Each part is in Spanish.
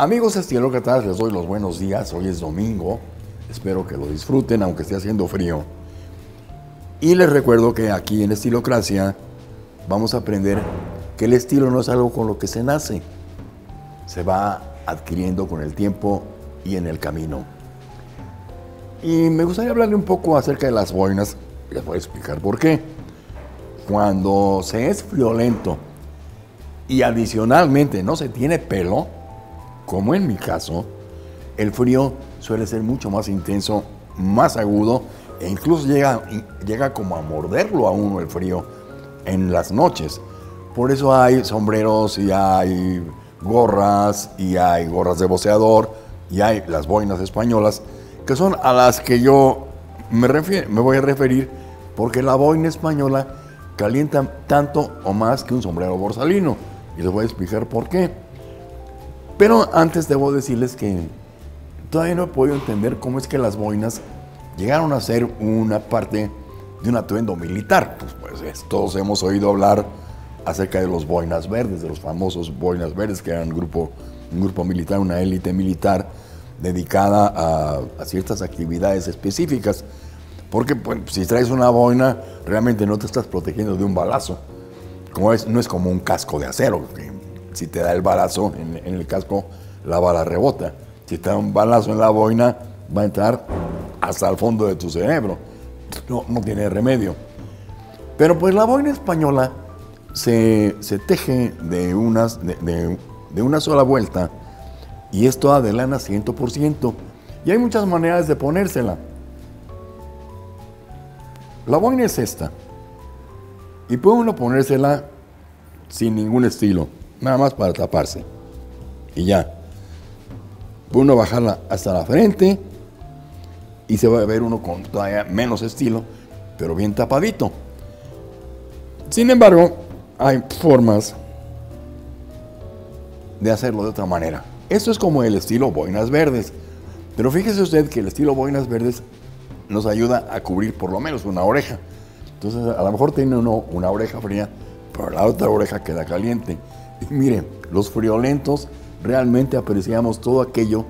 Amigos estilócratas, les doy los buenos días. Hoy es domingo. Espero que lo disfruten, aunque esté haciendo frío. Y les recuerdo que aquí en Estilocracia vamos a aprender que el estilo no es algo con lo que se nace. Se va adquiriendo con el tiempo y en el camino. Y me gustaría hablarle un poco acerca de las boinas. Les voy a explicar por qué. Cuando se es friolento y adicionalmente no se tiene pelo, como en mi caso, el frío suele ser mucho más intenso, más agudo e incluso llega, llega como a morderlo a uno el frío en las noches. Por eso hay sombreros y hay gorras y hay gorras de boceador y hay las boinas españolas, que son a las que yo me, me voy a referir porque la boina española calienta tanto o más que un sombrero borsalino. Y les voy a explicar por qué. Pero antes debo decirles que todavía no he podido entender cómo es que las boinas llegaron a ser una parte de un atuendo militar. Pues, pues todos hemos oído hablar acerca de los boinas verdes, de los famosos boinas verdes, que eran un grupo, un grupo militar, una élite militar dedicada a, ciertas actividades específicas. Porque pues, si traes una boina, realmente no te estás protegiendo de un balazo. No es como un casco de acero, si te da el balazo en, el casco, la bala rebota. Si te da un balazo en la boina, va a entrar hasta el fondo de tu cerebro. No, no tiene remedio. Pero pues la boina española se, se teje de, unas, de, de, una sola vuelta y es toda de lana 100%. Y hay muchas maneras de ponérsela. La boina es esta. Y puede uno ponérsela sin ningún estilo, nada más para taparse. Y ya. Uno bajarla hasta la frente y se va a ver uno con todavía menos estilo, pero bien tapadito. Sin embargo, hay formas de hacerlo de otra manera. Esto es como el estilo boinas verdes. Pero fíjese usted que el estilo boinas verdes nos ayuda a cubrir por lo menos una oreja. Entonces, a lo mejor tiene uno una oreja fría, pero la otra oreja queda caliente. Y mire, los friolentos realmente apreciamos todo aquello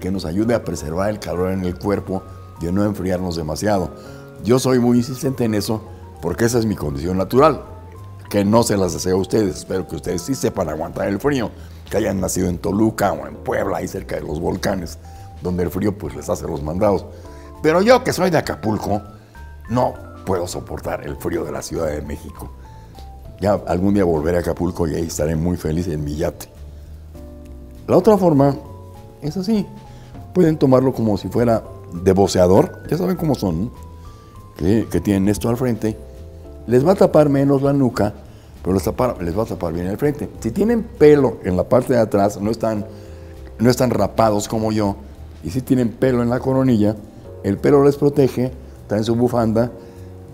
que nos ayude a preservar el calor en el cuerpo de no enfriarnos demasiado. Yo soy muy insistente en eso porque esa es mi condición natural, que no se las deseo a ustedes, espero que ustedes sí sepan aguantar el frío, que hayan nacido en Toluca o en Puebla, ahí cerca de los volcanes, donde el frío pues les hace los mandados. Pero yo que soy de Acapulco, no puedo soportar el frío de la Ciudad de México. Ya algún día volveré a Acapulco y ahí estaré muy feliz en mi yate. La otra forma es así. Pueden tomarlo como si fuera de boceador, ya saben cómo son, que, tienen esto al frente, les va a tapar menos la nuca, pero les, les, va a tapar bien el frente. Si tienen pelo en la parte de atrás, no están, no están rapados como yo, y si tienen pelo en la coronilla, el pelo les protege, traen su bufanda,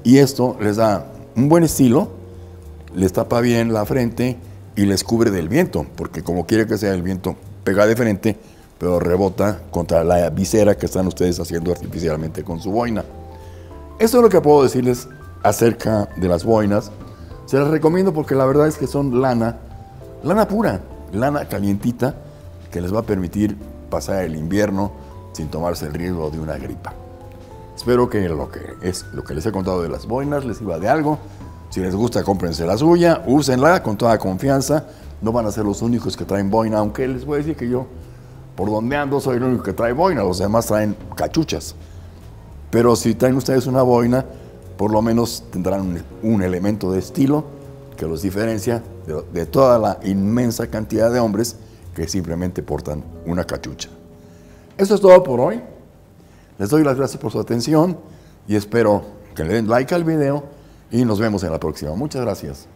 y esto les da un buen estilo, les tapa bien la frente y les cubre del viento, porque como quiere que sea el viento pega de frente, pero rebota contra la visera que están ustedes haciendo artificialmente con su boina. Eso es lo que puedo decirles acerca de las boinas. Se las recomiendo porque la verdad es que son lana, lana pura, lana calientita, que les va a permitir pasar el invierno sin tomarse el riesgo de una gripa. Espero que lo que es lo que les he contado de las boinas les iba de algo. Si les gusta, cómprense la suya, úsenla con toda confianza. No van a ser los únicos que traen boina, aunque les voy a decir que yo por donde ando soy el único que trae boina, los demás traen cachuchas. Pero si traen ustedes una boina, por lo menos tendrán un, elemento de estilo que los diferencia de, toda la inmensa cantidad de hombres que simplemente portan una cachucha. Eso es todo por hoy. Les doy las gracias por su atención y espero que le den like al video y nos vemos en la próxima. Muchas gracias.